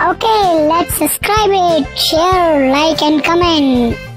Okay, let's subscribe it, share, like and comment.